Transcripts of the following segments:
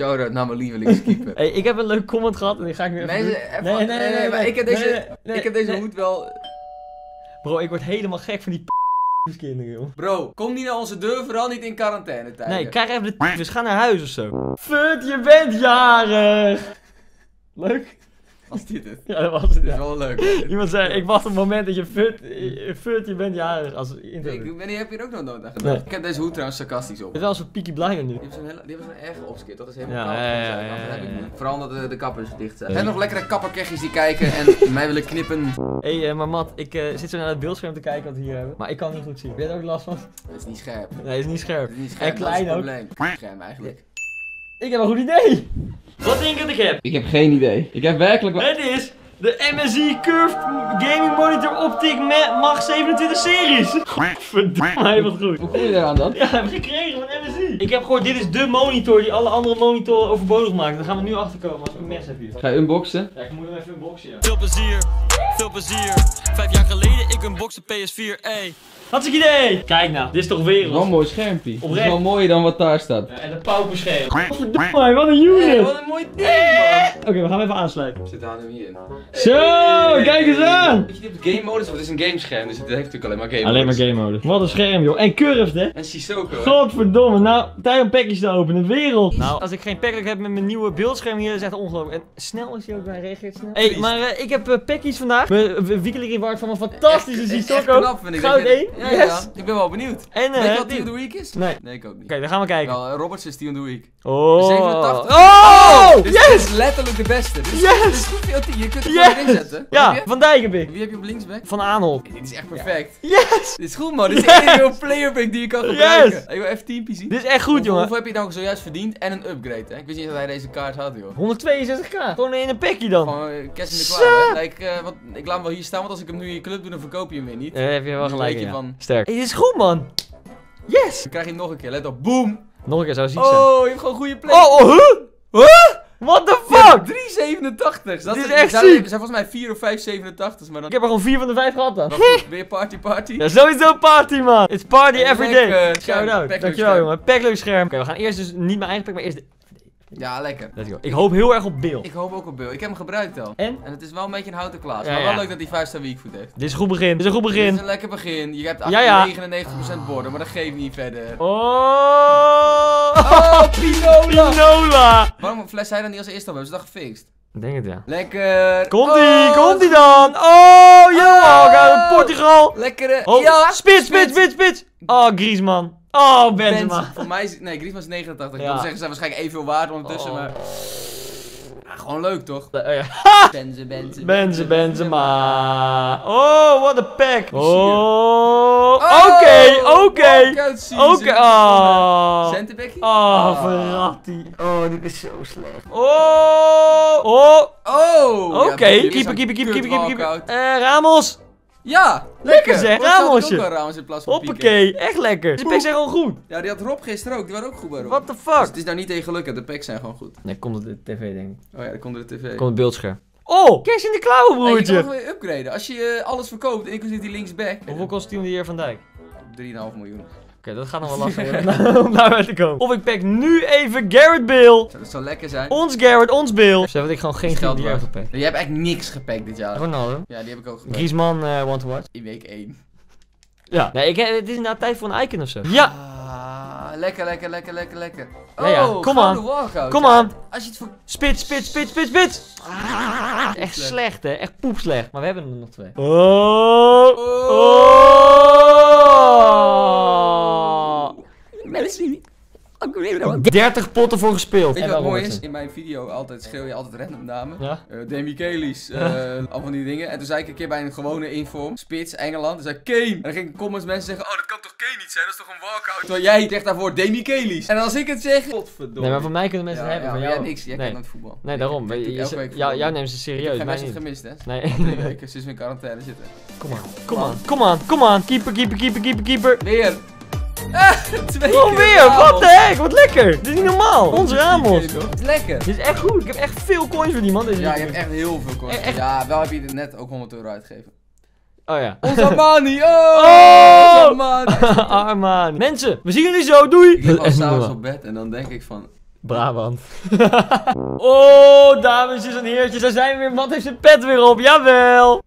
Shout-out naar mijn lievelingskeeper. Hey, ik heb een leuk comment gehad en die ga ik nu even Nee, nee, nee, nee, maar ik heb deze, ik heb deze hoed wel... Bro, ik word helemaal gek van die kinderen, joh. Bro, kom niet naar onze deur, vooral niet in quarantaine tijd. Nee, krijg even de dus ga naar huis of zo. Fut, je bent jarig! Leuk? Was dit het? Ja, dat was het, Dat is ja. wel leuk. Iemand zei, ik wacht op het moment dat je fut, eh, fut je bent jarig als intro. Ik ben, heb hier ook nog nooit aan gedacht. Nee. Ik heb deze hoed trouwens sarcastisch op. Het is wel een soort Peaky Blinder nu. Die hebben zo'n hele- die hebben zo'n erge opskit, dat is helemaal Ja, koud. ja, ja, Dat. Vooral omdat de, de kappers dicht zijn. Er zijn nog lekkere kapperkegjes die kijken en mij willen knippen. Hé, hey, maar Matt, ik eh, zit zo naar het beeldscherm te kijken wat we hier hebben. Maar ik kan niet goed zien. Heb jij er ook last van? Dat is niet scherp. Nee, is niet scherp. Dat is niet scherp, En klein dat is het probleem. Scherm eigenlijk. Ik heb een goed idee! Wat denk je dat ik heb? Ik heb geen idee. Ik heb werkelijk Het is de MSI Curved Gaming Monitor Optic Ma- Mag 27 series. Verdomme, hij wat goed. Hoe kom je eraan dan? Ja, hebben we gekregen van MSI. Ik heb gehoord, dit is de monitor die alle andere monitoren overbodig maakt. Daar gaan we nu achter komen als ik een mes heb hier. Ga je unboxen? Ja, ik moet hem even unboxen, ja. Veel plezier, veel plezier. Vijf jaar geleden ik unboxte PS4, ey. Hartstikke idee! Kijk nou, dit is toch Wel een wereld. mooi schermpje. Dat is Oprecht. wel mooier dan wat daar staat. Ja, en een pauperscherm. Verdomme, wat een unit! Hey, wat een mooi ding man. Oké, we gaan hem even aansluiten. Zit daar nu hier in. Zo, kijk eens aan! Weet je de game modus? Want het is een gamescherm, dus het heeft natuurlijk alleen maar game Alleen maar game mode. Wat een scherm, joh. En curved, hè? En Sissoko. Godverdomme, nou, tijd om packjes te openen, wereld. Nou, als ik geen package heb met mijn nieuwe beeldscherm hier, is het echt ongelooflijk. En snel is hij ook, hij reageert snel. Hé, hey, maar eh, ik heb packjes vandaag. Mijn weekly reward van een fantastische Sissoko. ik. Goud Dat je- 1. Ja, ja. Ik ben wel benieuwd. En Weet je eh, wat Team dit. of the Week is? Nee. Nee, ik ook niet. Oké, dan gaan we kijken. Wel, eh, Roberts is Team of the Week. Oh. 87. Oh! Dit Yes! is letterlijk de beste. Dit is, Yes! dit is goed veel team. Je kunt het Yes! erin zetten. Ja? Van Dijk heb ik. Wie heb je op linksback? Van Aanholt. Dit is echt perfect. Yes! Dit is goed man. Dit is de enige player pick die je kan gebruiken. Yes! Ik wil even teampje zien. Dit is echt goed, jongen. Hoeveel heb je nou zojuist verdiend en een upgrade hè? Ik wist niet dat hij deze kaart had joh. 162k. Gewoon in een packje dan. Gewoon eh, cash in de klaar. hè. Like, wat, ik laat hem wel hier staan, want als ik hem nu in je club doe, dan verkoop je hem weer niet. Daar heb je wel gelijk ja. van- Sterk. Hey, dit is goed, man. Yes! Dan krijg je hem nog een keer. Let op. Boom. Nog een keer, zou ziek zijn. Oh, je hebt gewoon goede play. Oh, oh, huh? Huh? What the fuck? 387. Dat Dit is echt zijn- ziek. Er zijn volgens mij 4 of 5 87's, maar dan... Ik heb er gewoon 4 van de 5 gehad dan. Weer party party. Ja, sowieso party, man. It's party every day. Lekker. Shout out. Dankjewel, jongen. Packleuk scherm. Oké, we gaan eerst dus niet mijn eigen pack, maar eerst de... Ja, lekker. Let's go. Ik hoop heel erg op Bill. Ik hoop ook op Bill. Ik heb hem gebruikt al. En? En het is wel een beetje een houten klaas. Ja, maar wel ja. leuk dat hij 5 star weak foot heeft. Dit is een goed begin. Dit is een goed Dit begin. is een lekker begin. Je hebt Ja, ja. 99% borden, maar dat geeft niet verder. Oh! Oh, Pinola! Pinola! Waarom fles hij dan niet als eerste op? Hebben ze dat gefixt? Ik denk het, ja. Lekker! Komt-ie, Oh, komt-ie dan! Oh, joh! Oh. Portugal! Lekkere! Oh, ja! spits, spits, spits, spits! Oh, Griezmann. Oh, Benzema. Benzema. Voor mij is... Nee, Griezmann is 89. Ik Ja. wil zeggen, ze zijn waarschijnlijk evenveel waard ondertussen, Oh. maar... Ja, gewoon leuk, toch? Eh, ja. Benze, Benze, Benze, Benzema. Oh, what a pack. Oh, Oh, oké, oké. Oké, oh. Centerbackie? Oh, Verratti. Oh, dit is zo slecht. Oh, oh. Oh! Oké, keeper, keeper, keeper, keeper, keeper, keeper. Eh, Ramos. Ja! Lekker zeg, had ik Ramosje. ook Ramos in plaats van. Hoppakee, echt lekker. Die packs zijn gewoon goed. Ja, die had Rob gisteren ook. Die waren ook goed bij Rob. What the Dus fuck? het is nou niet tegen geluk, de packs zijn gewoon goed. Nee, komt op de tv denk ik. Oh ja, dat komt door de tv. Komt het beeldscherm. Oh, cash in de klauwen, Hey, je kan broertje. nog weer upgraden. Als je eh, alles verkoopt, inclusief die linksback. Hoeveel kost die om die hier van Dijk? 3,5 miljoen. Oké, dat gaat nog wel lastig worden om daar te komen. Of ik pack nu even Garrett Bale. Zou dat zou lekker zijn? Ons Garrett, ons Bale. Zeg dat ik gewoon geen geld waard. heb gepakt. Je hebt echt niks gepakt dit jaar. Ronaldo. Ja, die heb ik ook gepakt. Griezmann, eh want to watch. In week 1. Ja. Nee, ik, heb- het is inderdaad tijd voor een icon of zo. Ja, Ah, lekker, lekker, lekker, lekker, lekker. Ja, ja, Oh, kom aan. Kom Ja, aan. Als je het voor... spits, spits, spits, spits, spits. Echt slecht. slecht, hè. Echt poepslecht. Maar we hebben er nog twee. Oh. Oh. Messi. 30 potten voor gespeeld. Weet je En wat mooi is? In mijn video altijd schreeuw je altijd random namen. Ja? Eh Demi Kelis, eh, al van die dingen. En toen zei ik een keer bij een gewone inform, Spits, Engeland, toen zei ik Kane. En dan ging comments mensen zeggen, oh dat kan toch Kane niet zijn, dat is toch een walkout. Terwijl jij zegt daarvoor Demi Kelis. En als ik het zeg, godverdomme. Nee, maar van mij kunnen mensen ja, het hebben. ja, van jou. jij niks, jij nee. kent aan het voetbal. nee, daarom. Ik, ik, Je- ik, elke je- week jou, voetbal. jou nemen ze Ik serieus. heb geen wedstrijd niet. gemist, hè. Nee. Drie weken sinds we in quarantaine zitten. Kom aan, kom aan, kom aan, kom aan. Keeper, keeper, keeper, keeper, keeper. Weer. Ah, twee Ramos. wat de heck, wat lekker. Dit is niet normaal. Ons Ramos. Het is lekker. Dit is echt goed. Ik heb echt veel coins voor die man. Deze Ja, je hebt echt heel veel. E- echt? Ja, wel heb je er net ook 100 euro uitgegeven. Oh ja. Ons Armani, oh! Oh! Armani. Armani. Mensen, we zien jullie zo. Doei. Ik lig Echt s'avonds op bed en dan denk ik van... Brabant. oh, dames en heertjes, daar zijn we weer. Matt heeft zijn pet weer op, jawel.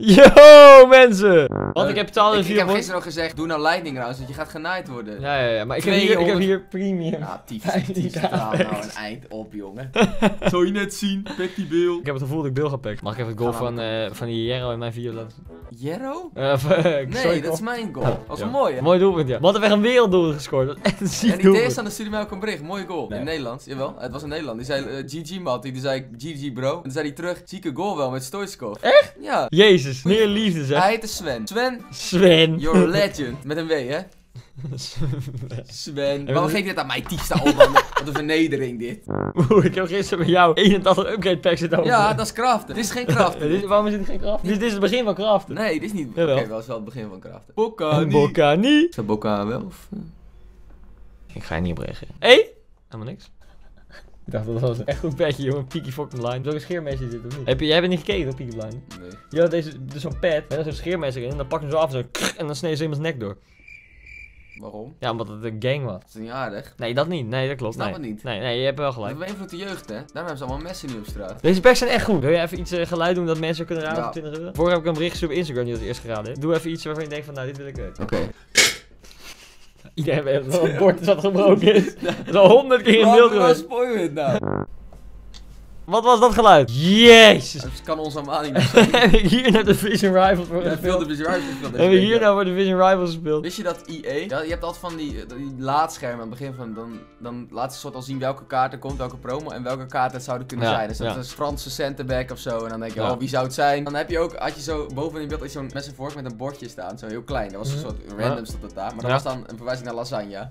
Yo, mensen. Wat, ik heb betaald in Ik, ik vier heb gisteren nog gezegd, doe nou lightning rounds, want je gaat genaaid worden. Ja, ja, ja, maar ik heb, hier, ik heb 200. hier premium. Ja, tief, Vijftien tief, k nou een eind op, jongen. Zou je net zien, pek die beeld. Ik heb het gevoel dat ik Bill ga pakken. Mag ik even het goal van, eh, van die Jero in mijn video laten zien? Jero? Eh, of, eh, Nee, sorry, dat is mijn goal. Was wel Ja. mooi, doelpunt, ja. Wat hebben we een werelddoel gescoord. Dat is echt een ziek En die tegenstander stuurde mij ook een bericht. Mooie goal. Nee. In Nederlands. Jawel, het was in Nederland. Die zei eh, GG Mat. Die zei GG bro. En toen zei hij terug. Zieke goal wel met Stoichkov. Echt? Ja. Jezus, meer liefde zeg. Hij heette Sven. Sven, Sven. you're a legend. Met een W, hè? Sven. we- Waarom geef je dat aan mij? Tiefsta op, man. Wat een vernedering, dit. Oeh, ik heb gisteren met jou 81 upgrade packs zitten over. Ja, dat is craften. Dit is geen craften. Dit- waarom is dit geen kracht? Dit, dit is het begin van craften. Nee, dit is niet... Oké, Jawel. wel is wel het begin van craften. Bokka, En Bocani. Is dat Bokka wel? Of... eh? Ik ga er niet op reageren. Hé? Hey? Helemaal niks. Ik dacht dat was een echt goed petje, jongen. Peaky fucking line. Zou een scheermesje zitten of niet? Heb je, jij hebt niet gekeken op Peaky Blind? Nee. Ja, deze, dus zo'n pet met zo'n scheermes erin. En dan pak je hem zo af en zo. En dan snee je zo iemands nek door. Waarom? Ja, omdat het een gang was. Dat is niet aardig. Nee, dat niet. Nee, dat klopt. Snap nee. het niet. Nee, nee, je hebt wel Dat gelijk. beïnvloedt de jeugd, hè? Daarom hebben ze allemaal messen nu op straat. Deze packs zijn echt goed. Wil je even iets eh, geluid doen dat mensen kunnen raden Ja. op 20 euro? Vorige heb ik een bericht gestuurd op Instagram die dat eerst geraden heeft. Doe even iets waarvan je denkt van, nou, dit wil ik weten. Oké. Iedereen weet dat het bord wat gebroken is. Dat is al honderd keer in beeld geweest. spoil je het nou? Wat was dat geluid? Jezus. Dat kan ons allemaal niet. Heb ik hier naar de Vision Rivals voor Ja, veel gespeeld? we week, hier nou voor de Vision Rivals gespeeld? Wist je dat EA, ja, je hebt altijd van die, die laadschermen aan het begin van, dan, dan laat ze soort al zien welke kaart er komt, welke promo en welke kaart het zouden kunnen Ja, zijn. Dus dat is Franse centerback of zo en dan denk je, oh wie zou het zijn? Dan heb je ook, had je zo boven in beeld zo'n mes en vork met een bordje staan, zo heel klein. Dat was een Mhm. soort random stond het daar, maar dat was dan een verwijzing naar lasagne.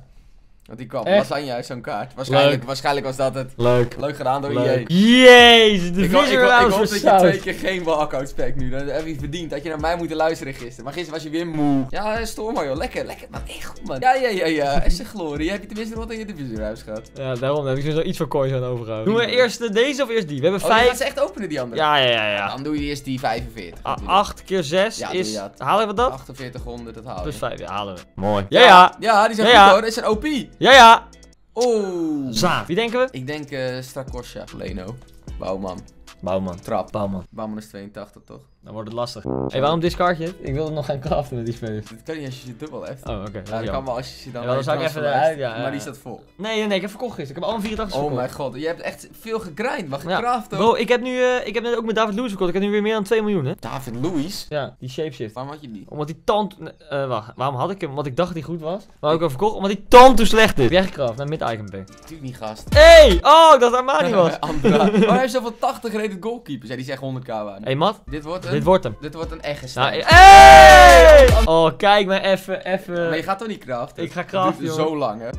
Want die kwam, Echt? lasagne uit zo'n kaart. Waarschijnlijk, Leuk. waarschijnlijk was dat het. Leuk. Leuk gedaan door Leuk. Jezus, de Ik, hoop- ik, hoop- ik Rivals hoop voor dat je twee keer geen walkout spek nu. Dan heb je verdiend. Dat je naar mij moeten luisteren gisteren. Maar gisteren was je weer moe. Ja, stoor maar joh. Lekker, lekker. Man, echt goed man. Ja, ja, ja, ja. Is de glorie. Heb je tenminste wat in je divisiehuis gehad? Ja, daarom heb ik nog iets van coins aan overgehouden. Doen we eerst eh, deze of eerst die? We hebben Oh, gaat vijf. ze echt openen die andere? Ja, ja, ja. ja. Dan doe je eerst die 45. Ah, 8 keer 6 Ja, doe is. dat. Halen we dat? 4800, dat haal Plus je. 5, ja, halen we. Mooi. Ja, ja. Ja, die zijn Ja, goed ja. hoor. Dat is een OP. Ja, ja. Oeh. Zaaf. Wie denken we? Ik denk eh Strakosja. Leno. Bouwman. Bouwman. Trap. Bouwman. Bouwman is 82 toch? Dan wordt het lastig. Hé, hey, waarom discard je? Ik wil nog geen craften met die spelers. Dit kan niet als je ze dubbel hebt. Oh, oké. Ja, dat kan wel als je ze dan Ja, dan zou ik even eruit, ja, ja, Maar die staat vol. Nee, nee, ik heb verkocht gisteren. Ik heb allemaal 84 Oh verkocht. mijn god, je hebt echt veel gegrind, maar Ja. gecraft ook. Bro, ik heb nu, eh, ik heb net ook met David Lewis verkocht. Ik heb nu weer meer dan 2 miljoen, hè? David Louis? Ja, die shapeshift. Waarom had je die? Omdat die tand... eh wacht, waarom had ik hem? Omdat ik dacht dat hij goed was. Maar ook al verkocht, omdat die tand te slecht is. Weggekraft naar mid-icon pack. Natuurlijk niet gast. Hey! Oh, ik dacht dat Armani was. Andra. Oh, hij heeft zoveel 80 rated goalkeepers. Ja, die zeggen 100k waard. hey, Matt. Dit wordt een... Dit wordt hem. Dit wordt een echt Nou, stand. hey! Oh, kijk maar even, even. maar je gaat toch niet craften? Ik ga craften, zo lang, hè?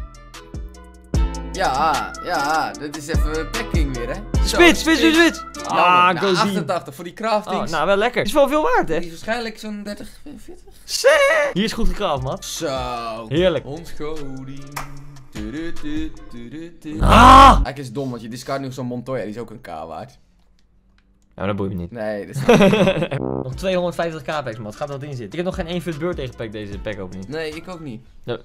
Ja, ja, dit is even packing weer, hè? Zo, Spits, spits, spits, spits! Ah, Nou, go zien. 88 voor die craftings. Oh, nou, wel lekker. Is wel veel waard, hè? Die is waarschijnlijk zo'n 30, 40. Zee! Hier is goed gekraft, man. Zo. Heerlijk. Tudutu. Ah! Eigenlijk is het dom, want je discard nu zo'n Montoya, die is ook een K waard. Ja, maar dat boeit me niet. Nee, dat is nog 250 k packs, man. Wat gaat dat in zitten? Ik heb nog geen één fit beurt tegen pack deze pack opening. Nee, ik ook niet. Nou,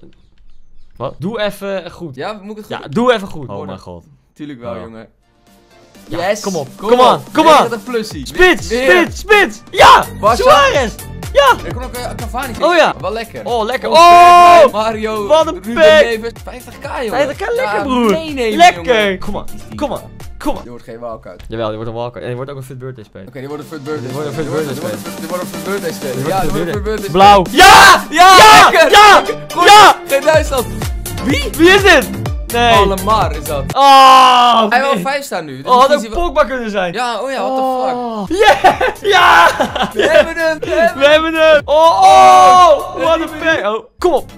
Wat? Doe even goed. Ja, moet ik het goed Ja, doe even goed. Oh mijn god. Tuurlijk wel, Oh. jongen. Ja, yes! kom op, on, come Nee, on. dat een plussie. Spits, spits, spits! Ja! Barca. Suarez! Ja! Er kon ook een Cavani Oh ja. Wel lekker. Oh, lekker. Oh, Oh! Mario. wat een. Neves. 50k, jongen. 50k lekker, broer. Lekker! Kom maar, kom maar, kom maar. Dit wordt geen walkout. Oké, Jawel, die wordt een walker. En die wordt ook een fit birthday spelen. die wordt een first birthday. Dit wordt een spelen. Dit wordt birthday Dit wordt een first birthday spelen. Dit Ja, wordt dit een wordt een first birthday Blauw. Ja! Ja! Ja! Ja! Geen Duitsland. Wie? Wie is dit? Nee. Oh, Lamar is dat. Oh! Hij wil nee. 5 staan nu. Dus Oh, had ook Pogba kunnen zijn. Ja, oh ja, what the fuck. Oh. Yes! Ja! We hebben hem! We hebben hem! Oh, oh! Wat een pack! Oh, kom op!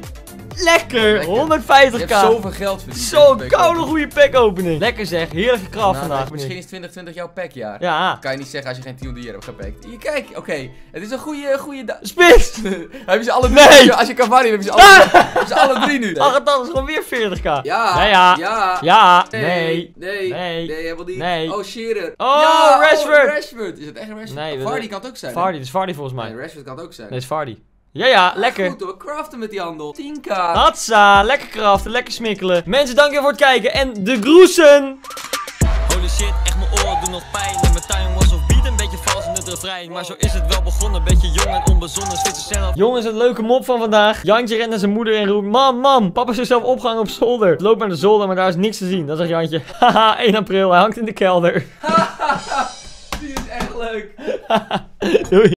Lekker! Lekker. 150k! Je hebt zoveel geld verdiend. Zo'n koude goede pack opening! Lekker zeg, heerlijk gekraft Nou, vandaag. Misschien is 2020 jouw packjaar. Ja, Kan je niet zeggen als je geen 10 dier hebt gepakt. Hier, kijk, oké. Het is een goede, goede spits! Heb je ze alle drie? Nee. Als je Cavani hebt, heb je ze alle, heb je ze alle drie nu. Ach, dat is gewoon weer 40k. Ja, Ja, ja. ja. Ja, Nee, nee. nee, Nee. helemaal niet. Nee. Oh, Shearer. Oh, ja, Rashford. Oh, Rashford. Is het echt een Rashford? Nee, Oh, Vardy kan het ook zijn. Vardy, dat is Vardy volgens mij. Nee, Rashford kan het ook zijn. Nee, dat is Vardy. Ja, ja, lekker. Goed, we craften met die handel. 10k. Hatsa, lekker kraften, lekker smikkelen. Mensen, dank je voor het kijken en de groesen. Holy shit, echt mijn oren doen nog pijn En mijn tuin was of beat een beetje vals in het refrein Maar zo is het wel begonnen, beetje jong en onbezonnen Switch zelf Jongens, een leuke mop van vandaag. Jantje rent naar zijn moeder en roept: Mam, mam, papa is zichzelf opgehangen op zolder. Loop naar de zolder, maar daar is niks te zien. Dan zegt Jantje: Haha, 1 april, hij hangt in de kelder. Die is echt leuk. Doei.